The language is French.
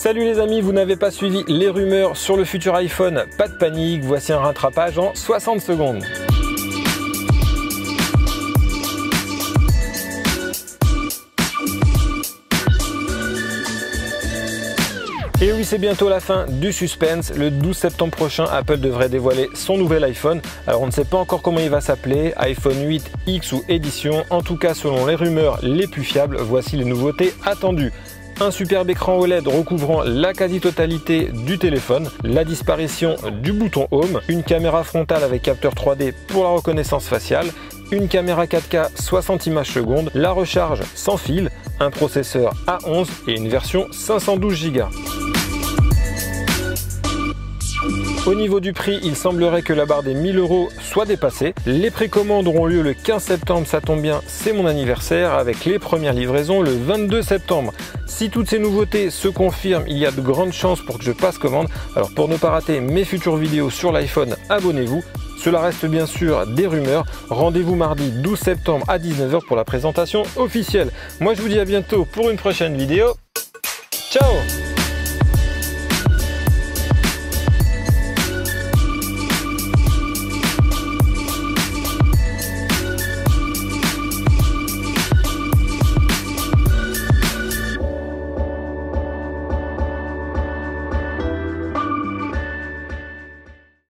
Salut les amis, vous n'avez pas suivi les rumeurs sur le futur iPhone Pas de panique, voici un rattrapage en 60 secondes. Et oui, c'est bientôt la fin du suspense. Le 12 septembre prochain, Apple devrait dévoiler son nouvel iPhone. Alors, on ne sait pas encore comment il va s'appeler, iPhone 8, X ou édition. En tout cas, selon les rumeurs les plus fiables, voici les nouveautés attendues un superbe écran OLED recouvrant la quasi-totalité du téléphone, la disparition du bouton Home, une caméra frontale avec capteur 3D pour la reconnaissance faciale, une caméra 4K 60 images secondes, la recharge sans fil, un processeur A11 et une version 512 Go. Au niveau du prix, il semblerait que la barre des 1000 euros soit dépassée. Les précommandes auront lieu le 15 septembre, ça tombe bien, c'est mon anniversaire, avec les premières livraisons le 22 septembre. Si toutes ces nouveautés se confirment, il y a de grandes chances pour que je passe commande. Alors pour ne pas rater mes futures vidéos sur l'iPhone, abonnez-vous. Cela reste bien sûr des rumeurs. Rendez-vous mardi 12 septembre à 19h pour la présentation officielle. Moi je vous dis à bientôt pour une prochaine vidéo. Ciao